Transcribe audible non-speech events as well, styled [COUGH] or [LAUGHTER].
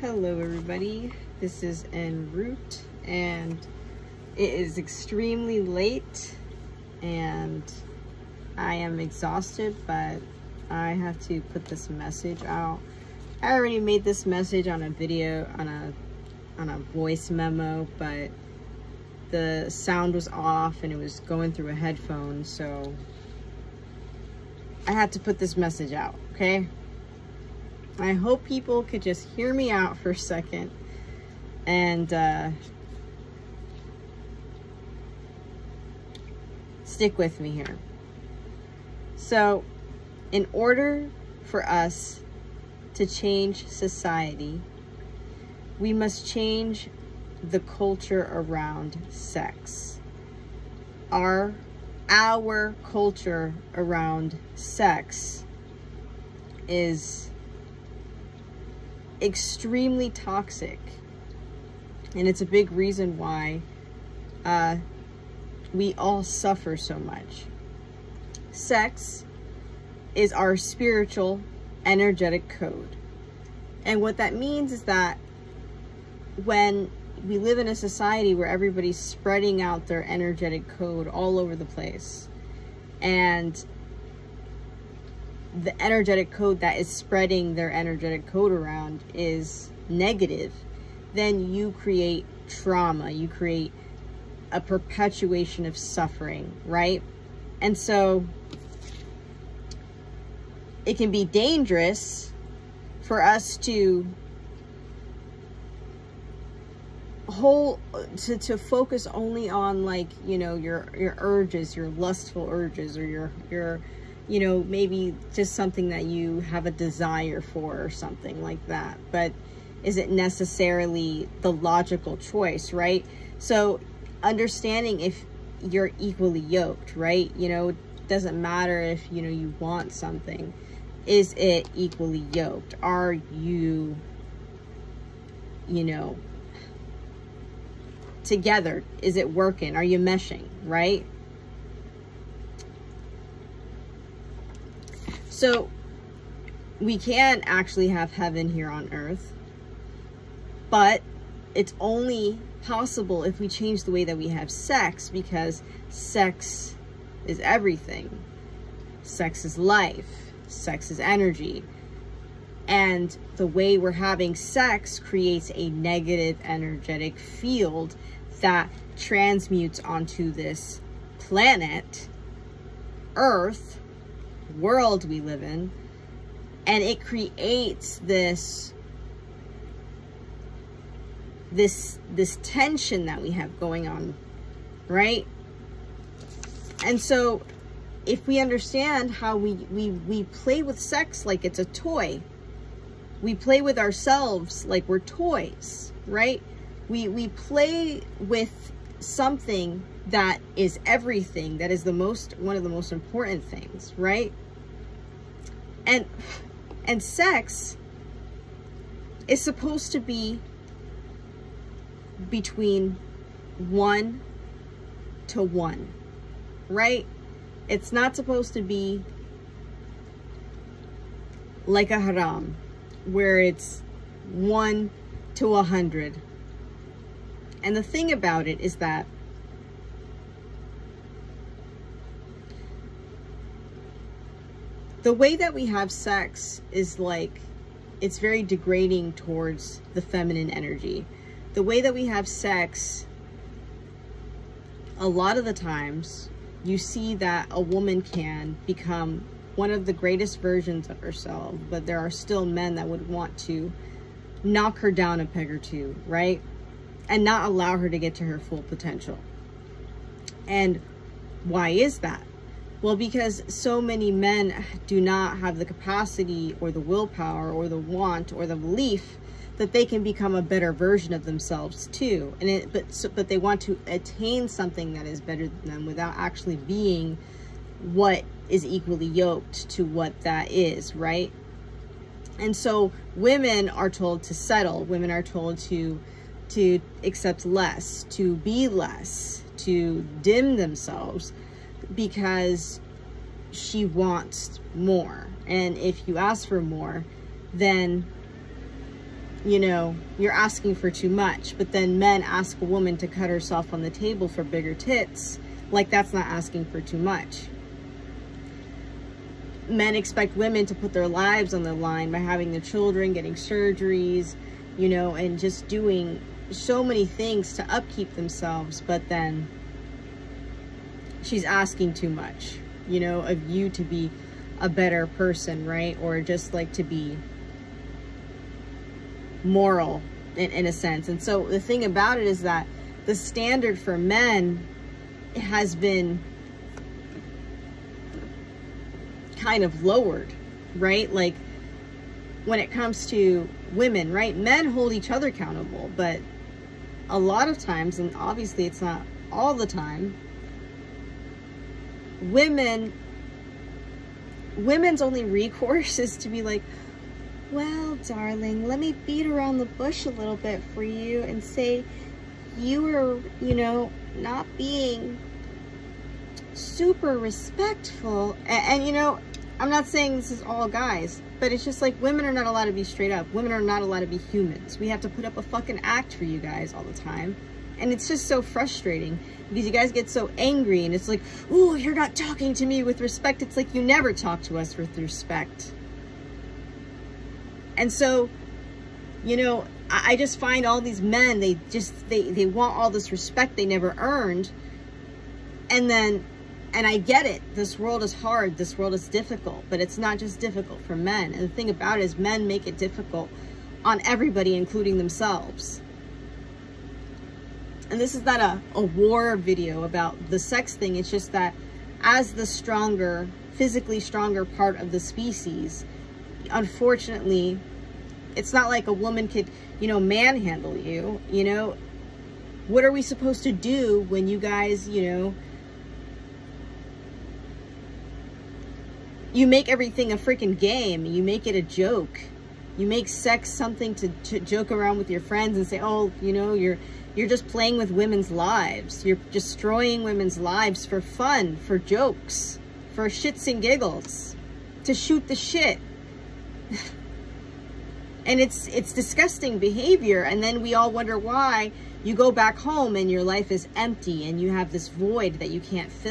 Hello everybody, this is En route and it is extremely late and I am exhausted but I have to put this message out. I already made this message on a video, on a, on a voice memo, but the sound was off and it was going through a headphone so I had to put this message out, okay? I hope people could just hear me out for a second and uh, stick with me here. So, in order for us to change society, we must change the culture around sex. Our, our culture around sex is extremely toxic. And it's a big reason why uh, we all suffer so much. Sex is our spiritual, energetic code. And what that means is that when we live in a society where everybody's spreading out their energetic code all over the place, and the energetic code that is spreading their energetic code around is negative, then you create trauma. You create a perpetuation of suffering, right? And so it can be dangerous for us to whole to, to focus only on like you know your your urges your lustful urges or your your you know, maybe just something that you have a desire for or something like that. But is it necessarily the logical choice, right? So understanding if you're equally yoked, right? You know, it doesn't matter if, you know, you want something. Is it equally yoked? Are you, you know, together? Is it working? Are you meshing, right? So we can actually have heaven here on earth, but it's only possible if we change the way that we have sex because sex is everything. Sex is life. Sex is energy. And the way we're having sex creates a negative energetic field that transmutes onto this planet, Earth, world we live in and it creates this this this tension that we have going on right? And so if we understand how we we we play with sex like it's a toy we play with ourselves like we're toys right? We we play with something that is everything that is the most one of the most important things right? And and sex is supposed to be between one to one right? It's not supposed to be like a harem where it's one to a hundred and the thing about it is that the way that we have sex is like, it's very degrading towards the feminine energy. The way that we have sex, a lot of the times, you see that a woman can become one of the greatest versions of herself, but there are still men that would want to knock her down a peg or two, right? And not allow her to get to her full potential. And why is that? Well, because so many men do not have the capacity or the willpower or the want or the belief that they can become a better version of themselves too. And it, but, so, but they want to attain something that is better than them without actually being what is equally yoked to what that is, right? And so women are told to settle. Women are told to to accept less, to be less, to dim themselves because she wants more. And if you ask for more, then you know, you're asking for too much. But then men ask a woman to cut herself on the table for bigger tits. Like that's not asking for too much. Men expect women to put their lives on the line by having their children, getting surgeries, you know, and just doing so many things to upkeep themselves. But then she's asking too much, you know, of you to be a better person, right? Or just like to be moral in, in a sense. And so the thing about it is that the standard for men has been kind of lowered, right? Like when it comes to women, right? Men hold each other accountable, but a lot of times, and obviously it's not all the time, women women's only recourse [LAUGHS] is to be like, well, darling, let me beat around the bush a little bit for you and say you were, you know, not being super respectful. And, and, you know, I'm not saying this is all guys, but it's just like women are not allowed to be straight up. Women are not allowed to be humans. We have to put up a fucking act for you guys all the time. And it's just so frustrating because you guys get so angry and it's like, oh, you're not talking to me with respect. It's like you never talk to us with respect. And so, you know, I, I just find all these men, they just, they, they want all this respect they never earned. And then, and I get it, this world is hard, this world is difficult, but it's not just difficult for men. And the thing about it is men make it difficult on everybody, including themselves. And this is not a, a war video about the sex thing. It's just that as the stronger, physically stronger part of the species, unfortunately, it's not like a woman could, you know, manhandle you, you know. What are we supposed to do when you guys, you know, you make everything a freaking game. You make it a joke. You make sex something to, to joke around with your friends and say, oh, you know, you're you're just playing with women's lives. You're destroying women's lives for fun, for jokes, for shits and giggles, to shoot the shit. [SIGHS] and it's it's disgusting behavior and then we all wonder why you go back home and your life is empty and you have this void that you can't fill